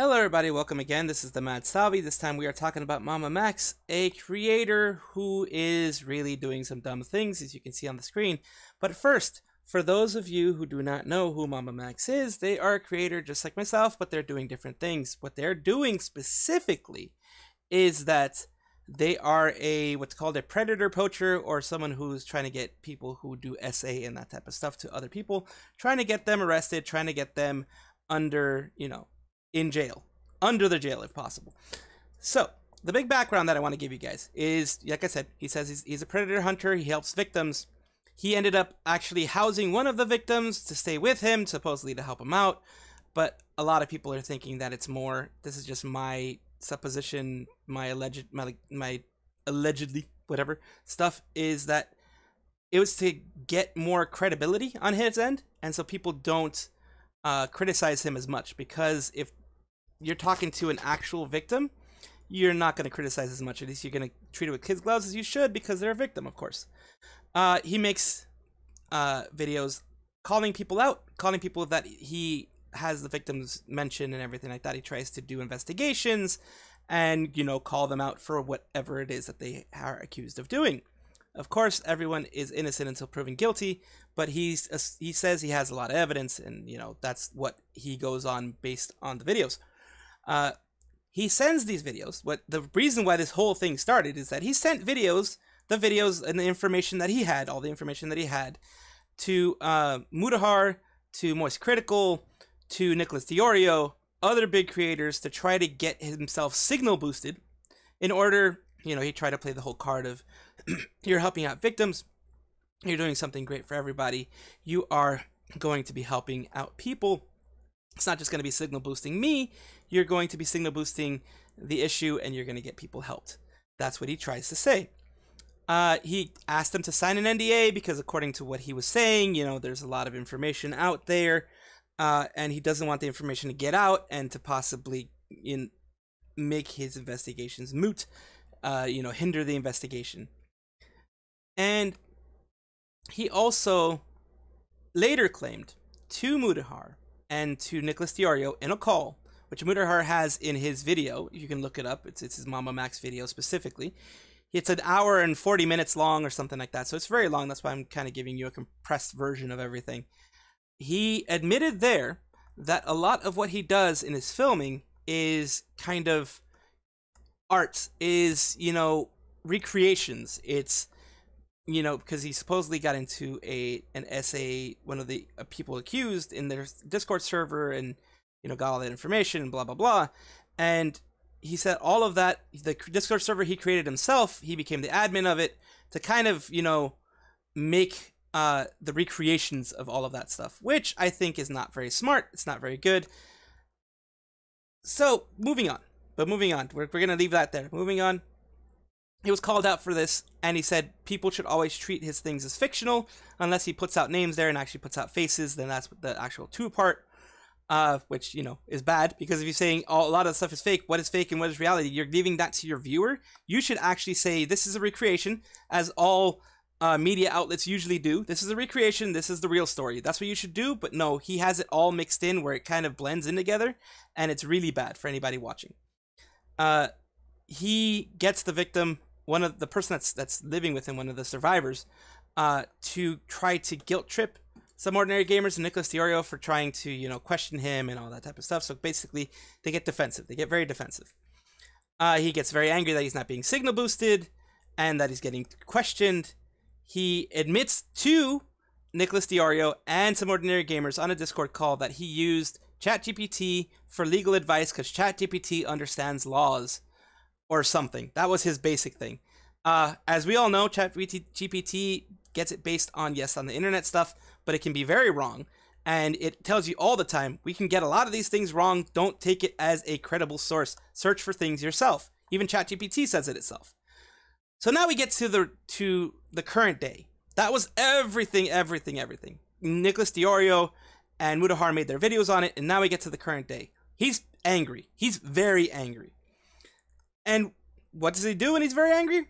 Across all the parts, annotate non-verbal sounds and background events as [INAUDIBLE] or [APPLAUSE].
Hello, everybody. Welcome again. This is the Mad Salvi. This time we are talking about Mama Max, a creator who is really doing some dumb things, as you can see on the screen. But first, for those of you who do not know who Mama Max is, they are a creator just like myself, but they're doing different things. What they're doing specifically is that they are a what's called a predator poacher or someone who's trying to get people who do SA and that type of stuff to other people, trying to get them arrested, trying to get them under, you know, in jail, under the jail if possible. So, the big background that I want to give you guys is, like I said, he says he's, he's a predator hunter, he helps victims. He ended up actually housing one of the victims to stay with him, supposedly to help him out. But a lot of people are thinking that it's more, this is just my supposition, my alleged, my, my allegedly, whatever stuff, is that it was to get more credibility on his end. And so people don't uh, criticize him as much because if you're talking to an actual victim, you're not going to criticize as much. At least you're going to treat it with kids' gloves as you should because they're a victim, of course. Uh, he makes uh, videos calling people out, calling people that he has the victims mentioned and everything like that. He tries to do investigations and, you know, call them out for whatever it is that they are accused of doing. Of course, everyone is innocent until proven guilty, but he's he says he has a lot of evidence, and you know that's what he goes on based on the videos. Uh, he sends these videos. What the reason why this whole thing started is that he sent videos, the videos and the information that he had, all the information that he had, to uh, Mutahar, to Moist Critical, to Nicholas DeOrio, other big creators to try to get himself signal boosted in order, you know, he tried to play the whole card of [CLEARS THROAT] you're helping out victims, you're doing something great for everybody. You are going to be helping out people. It's not just going to be signal boosting me, you're going to be signal boosting the issue and you're going to get people helped. That's what he tries to say. Uh, he asked them to sign an NDA because, according to what he was saying, you know, there's a lot of information out there, uh, and he doesn't want the information to get out and to possibly in make his investigations moot, uh, you know, hinder the investigation. And he also later claimed to Mutahar and to Nicholas DeOrio in a call, which Mutahar has in his video. You can look it up. It's, it's his Mama Max video specifically. It's an hour and 40 minutes long or something like that. So it's very long. That's why I'm kind of giving you a compressed version of everything. He admitted there that a lot of what he does in his filming is kind of art, is, you know, recreations. It's you know, because he supposedly got into a an SA, one of the uh, people accused in their Discord server, and you know, got all that information and blah blah blah, and he said all of that the Discord server he created himself, he became the admin of it to kind of you know make uh, the recreations of all of that stuff, which I think is not very smart. It's not very good. So moving on, but moving on, we're we're gonna leave that there. Moving on he was called out for this and he said people should always treat his things as fictional. Unless he puts out names there and actually puts out faces then that's the actual two part uh, which you know is bad. Because if you're saying oh, a lot of stuff is fake what is fake and what is reality? You're leaving that to your viewer. You should actually say this is a recreation as all uh, media outlets usually do. This is a recreation. This is the real story. That's what you should do but no he has it all mixed in where it kind of blends in together and it's really bad for anybody watching. Uh, he gets the victim one of the person that's that's living with him, one of the survivors, uh, to try to guilt trip some ordinary gamers and Nicholas DeOrio for trying to you know question him and all that type of stuff. So basically, they get defensive. They get very defensive. Uh, he gets very angry that he's not being signal boosted and that he's getting questioned. He admits to Nicholas DeOrio and some ordinary gamers on a Discord call that he used ChatGPT for legal advice because ChatGPT understands laws or something. That was his basic thing. Uh, as we all know, ChatGPT gets it based on yes on the internet stuff, but it can be very wrong, and it tells you all the time we can get a lot of these things wrong. Don't take it as a credible source. Search for things yourself. Even ChatGPT says it itself. So now we get to the to the current day. That was everything, everything, everything. Nicholas DeOrio and Mutahar made their videos on it, and now we get to the current day. He's angry. He's very angry. And what does he do when he's very angry?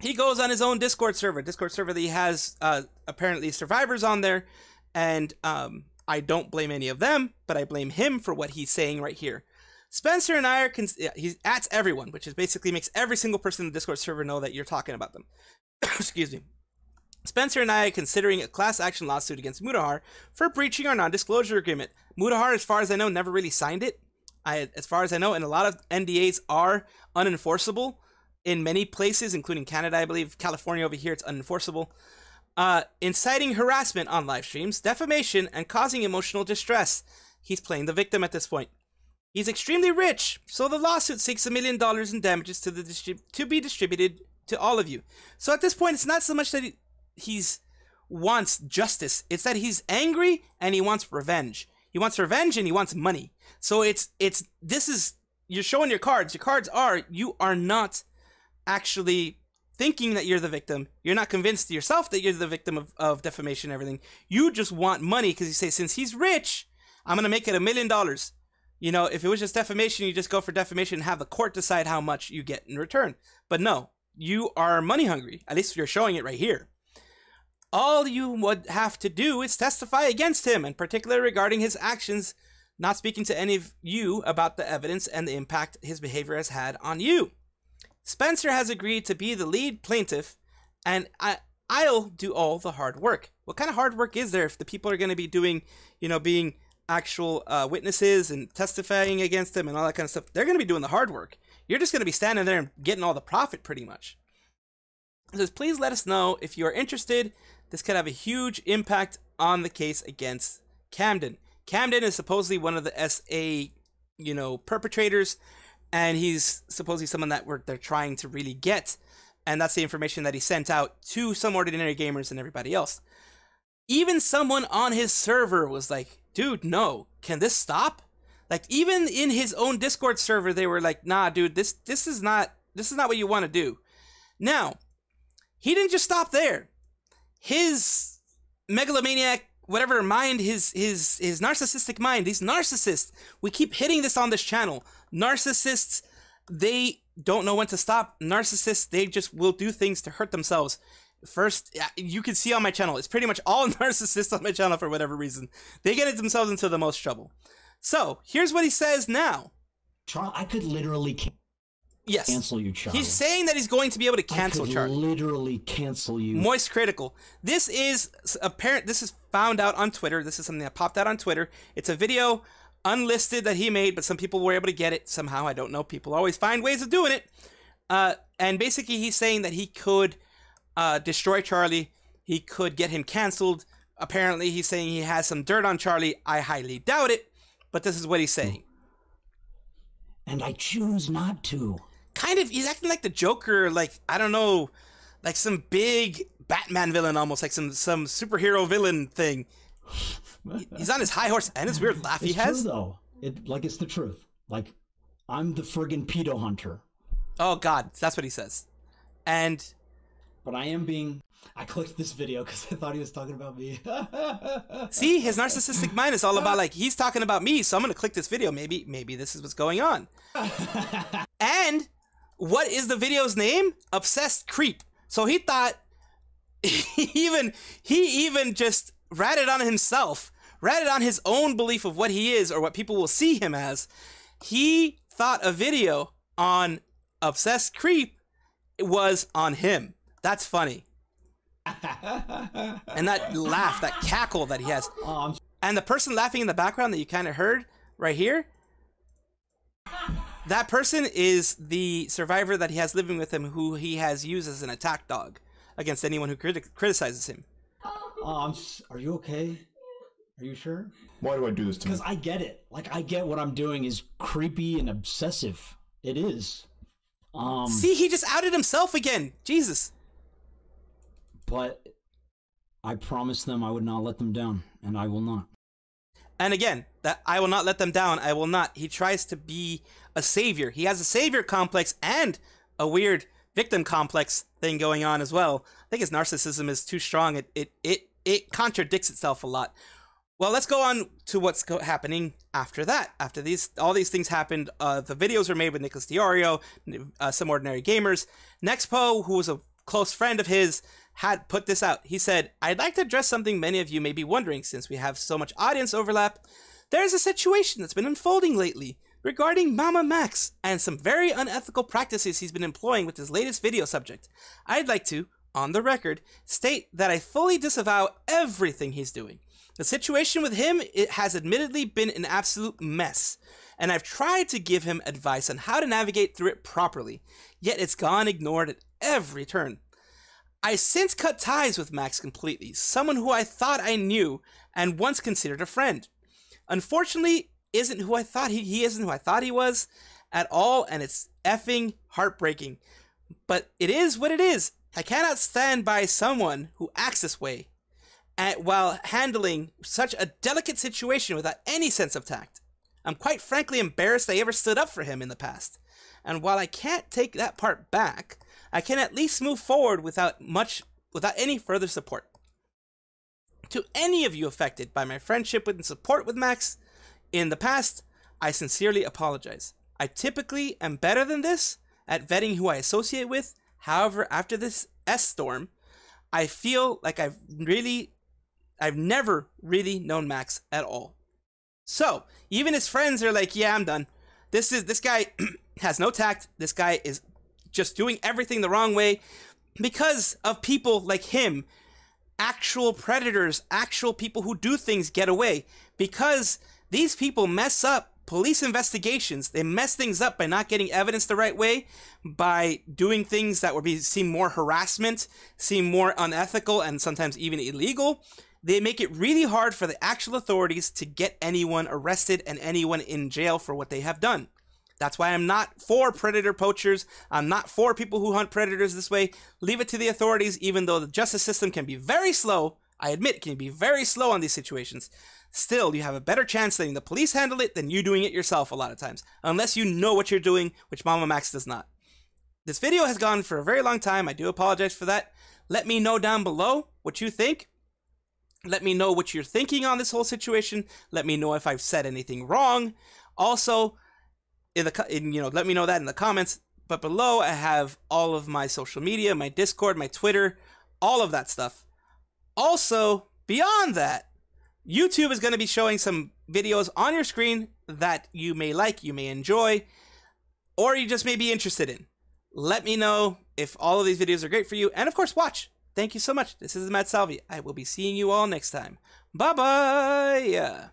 He goes on his own Discord server, Discord server that he has uh, apparently survivors on there, and um, I don't blame any of them, but I blame him for what he's saying right here. Spencer and I are cons- yeah, at everyone, which is basically makes every single person in the Discord server know that you're talking about them. [COUGHS] Excuse me. Spencer and I are considering a class action lawsuit against Mutahar for breaching our non-disclosure agreement. Mutahar, as far as I know, never really signed it. I, as far as I know, and a lot of NDAs are unenforceable in many places, including Canada, I believe. California over here, it's unenforceable. Uh, inciting harassment on live streams, defamation, and causing emotional distress. He's playing the victim at this point. He's extremely rich, so the lawsuit seeks a million dollars in damages to the distrib- to be distributed to all of you. So at this point, it's not so much that he, he's wants justice; it's that he's angry and he wants revenge. He wants revenge and he wants money. So it's it's this is you're showing your cards. Your cards are you are not actually thinking that you're the victim. You're not convinced yourself that you're the victim of, of defamation and everything. You just want money because you say, since he's rich, I'm going to make it a million dollars. You know, if it was just defamation, you just go for defamation and have the court decide how much you get in return. But no, you are money hungry. At least you're showing it right here. All you would have to do is testify against him, in particular regarding his actions, not speaking to any of you about the evidence and the impact his behavior has had on you. Spencer has agreed to be the lead plaintiff, and I, I'll do all the hard work. What kind of hard work is there if the people are going to be doing, you know, being actual uh, witnesses and testifying against him and all that kind of stuff? They're going to be doing the hard work. You're just going to be standing there and getting all the profit pretty much. It says, please let us know if you are interested. This could have a huge impact on the case against Camden. Camden is supposedly one of the SA, you know, perpetrators and he's supposedly someone that we're, they're trying to really get and that's the information that he sent out to some ordinary gamers and everybody else. Even someone on his server was like dude no. Can this stop? Like even in his own discord server they were like nah dude this this is not this is not what you want to do. Now he didn't just stop there. His megalomaniac whatever mind his his his narcissistic mind these narcissists we keep hitting this on this channel. Narcissists they don't know when to stop. Narcissists they just will do things to hurt themselves. First you can see on my channel it's pretty much all [LAUGHS] narcissists on my channel for whatever reason. They get themselves into the most trouble. So here's what he says now. Charles, I could literally yes. cancel you, Charlie. He's saying that he's going to be able to cancel I could Charlie. Literally cancel you. Moist critical. This is apparent. This is found out on Twitter. This is something that popped out on Twitter. It's a video unlisted that he made, but some people were able to get it somehow. I don't know. People always find ways of doing it. Uh, and basically, he's saying that he could uh, destroy Charlie. He could get him canceled. Apparently, he's saying he has some dirt on Charlie. I highly doubt it, but this is what he's saying. And I choose not to. Kind of, he's acting like the Joker, like I don't know, like some big Batman villain, almost like some some superhero villain thing. He's on his high horse, and his weird laugh it's he has. True, though, it like it's the truth. Like I'm the friggin' pedo hunter. Oh God, that's what he says. And but I am being. I clicked this video because I thought he was talking about me. [LAUGHS] see, his narcissistic mind is all about like he's talking about me, so I'm gonna click this video. Maybe, maybe this is what's going on. [LAUGHS] and what is the video's name? Obsessed creep. So he thought [LAUGHS] he even he even just ratted on himself, ratted on his own belief of what he is or what people will see him as. He thought a video on obsessed creep was on him. That's funny. [LAUGHS] and that laugh, that cackle that he has. Um, and the person laughing in the background that you kind of heard right here, that person is the survivor that he has living with him who he has used as an attack dog against anyone who criti- criticizes him. um, are you okay? Are you sure? Why do I do this to me? Because I get it. Like I get what I'm doing is creepy and obsessive. It is. Um, See, he just outed himself again. Jesus. but I promised them I would not let them down, and I will not. And again, that I will not let them down. I will not. He tries to be a savior. He has a savior complex and a weird victim complex thing going on as well. I think his narcissism is too strong. It it it it contradicts itself a lot. Well, let's go on to what's happening after that. After these, all these things happened. Uh, the videos were made with Nicholas DeOrio, uh, some ordinary gamers. Nexpo, who was a close friend of his, had put this out. He said, "I'd like to address something many of you may be wondering, since we have so much audience overlap. There's a situation that's been unfolding lately. regarding Mama Max and some very unethical practices he's been employing with his latest video subject. I'd like to, on the record, state that I fully disavow everything he's doing. The situation with him it has admittedly been an absolute mess, and I've tried to give him advice on how to navigate through it properly, yet it's gone ignored at every turn. I since cut ties with Max completely, someone who I thought I knew and once considered a friend. Unfortunately, isn't who I thought he, he isn't who I thought he was at all, and it's effing heartbreaking. But it is what it is. I cannot stand by someone who acts this way at, while handling such a delicate situation without any sense of tact. I'm quite frankly embarrassed I ever stood up for him in the past. And while I can't take that part back, I can at least move forward without much without any further support. To any of you affected by my friendship and support with Max in the past, I sincerely apologize. I typically am better than this at vetting who I associate with. However, after this S storm, I feel like I've really I've never really known Max at all. So, even his friends are like, "Yeah, I'm done. This is this guy [CLEARS THROAT] has no tact. This guy is just doing everything the wrong way because of people like him, actual predators, actual people who do things get away because these people mess up police investigations. They mess things up by not getting evidence the right way, by doing things that would be seem more harassment, seem more unethical, and sometimes even illegal. They make it really hard for the actual authorities to get anyone arrested and anyone in jail for what they have done. That's why I'm not for predator poachers. I'm not for people who hunt predators this way. Leave it to the authorities, even though the justice system can be very slow. I admit it can be very slow on these situations. Still, you have a better chance letting the police handle it than you doing it yourself a lot of times, unless you know what you're doing, which Mama Max does not. This video has gone for a very long time. I do apologize for that. Let me know down below what you think. Let me know what you're thinking on this whole situation. Let me know if I've said anything wrong. Also, in the in, you know, let me know that in the comments. But below, I have all of my social media, my Discord, my Twitter, all of that stuff. Also, beyond that, YouTube is going to be showing some videos on your screen that you may like, you may enjoy, or you just may be interested in. Let me know if all of these videos are great for you, and of course, watch. Thank you so much. This is Mad Salvi. I will be seeing you all next time. Bye bye.